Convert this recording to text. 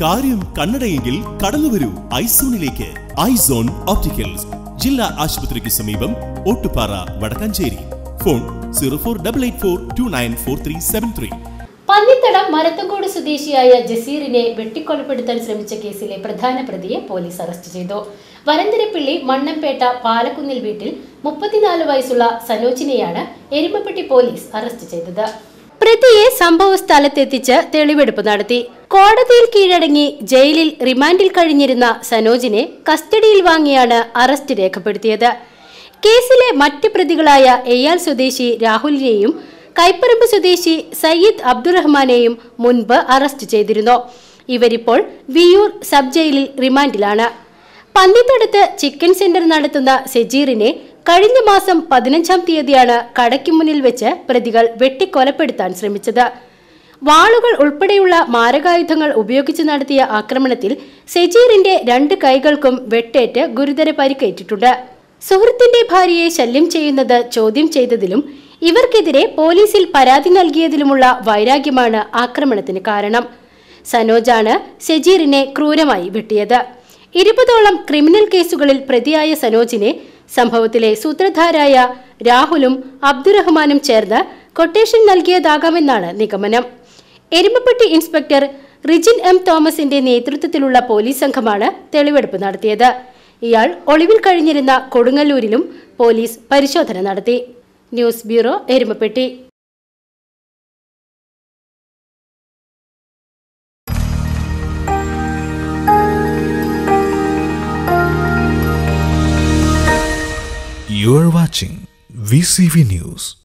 കാര്യം കണ്ണടയെങ്കിൽ കടന്നു വരൂ ഐസോണിലേക്ക്. Eyes on opticals. ജില്ലാ ആശുപത്രിക്ക് സമീപം Ottupara Vadakkanchery. Phone zero four double eight four two nine four three seven three. Pannithadam Marathamkode സ്വദേശിയായ ജസീറിനെ വെട്ടിക്കൊലപ്പെടുത്താൻ ശ്രമിച്ച കേസിലെ പ്രധാന പ്രതിയെ പോലീസ് അറസ്റ്റ് ചെയ്തു. വരന്തരപ്പിള്ളി മണ്ണംപേട്ട പാലക്കുന്നിൽ വീട്ടിൽ മുപ്പത്തിനാല് വയസ്സുള്ള സനോജിനെയാണ് എരുമപ്പെട്ടി പോലീസ് അറസ്റ്റ് ചെയ്തത്. പ്രതിയെ സംഭവ സ്ഥലത്തെത്തിച്ച് തെളിവെടുപ്പ് നടത്തി. കോടതിയിൽ കീഴടങ്ങി ജയിലിൽ റിമാൻഡിൽ കഴിഞ്ഞിരുന്ന സനോജിനെ കസ്റ്റഡിയിൽ വാങ്ങിയാണ് അറസ്റ്റ് രേഖപ്പെടുത്തിയത്. കേസിലെ മറ്റ് പ്രതികളായ എയാൽ സ്വദേശി രാഹുലിനെയും കൈപ്പറമ്പ് സ്വദേശി സയ്യിദ് അബ്ദുറഹ്മാനെയും മുൻപ് അറസ്റ്റ് ചെയ്തിരുന്നു. ഇവരിപ്പോൾ വിയൂർ സബ് ജയിലിൽ റിമാൻഡിലാണ്. പന്നിത്തടുത്ത് ചിക്കൻ സെന്റർ നടത്തുന്ന സെജീറിനെ കഴിഞ്ഞ മാസം പതിനഞ്ചാം തീയതിയാണ് കടയ്ക്ക് മുന്നിൽ വെച്ച് പ്രതികൾ വെട്ടിക്കൊലപ്പെടുത്താൻ ശ്രമിച്ചത്. വാളുകൾ ഉൾപ്പെടെയുള്ള മാരകായുധങ്ങൾ ഉപയോഗിച്ച് നടത്തിയ ആക്രമണത്തിൽ സെജീറിന്റെ രണ്ട് കൈകൾക്കും വെട്ടേറ്റ് ഗുരുതര പരിക്കേറ്റിട്ടുണ്ട്. സുഹൃത്തിന്റെ ഭാര്യയെ ശല്യം ചെയ്യുന്നത് ചോദ്യം ചെയ്തതിലും ഇവർക്കെതിരെ പോലീസിൽ പരാതി നൽകിയതിലുമുള്ള വൈരാഗ്യമാണ് ആക്രമണത്തിന് കാരണം. സനോജാണ് സെജീറിനെ ക്രൂരമായി വെട്ടിയത്. ഇരുപതോളം ക്രിമിനൽ കേസുകളിൽ പ്രതിയായ സനോജിനെ സംഭവത്തിലെ സൂത്രധാരായ രാഹുലും അബ്ദുറഹ്മാനും ചേർന്ന് കൊട്ടേഷൻ നൽകിയതാകാമെന്നാണ് നിഗമനം. എരുമപ്പെട്ടി ഇൻസ്പെക്ടർ റിജിൻ എം തോമസിന്റെ നേതൃത്വത്തിലുള്ള പോലീസ് സംഘമാണ് തെളിവെടുപ്പ് നടത്തിയത്. ഇയാൾ ഒളിവിൽ കഴിഞ്ഞിരുന്ന കൊടുങ്ങല്ലൂരിലും പോലീസ് പരിശോധന നടത്തി. News bureau Erumapetty. You are watching VCV News.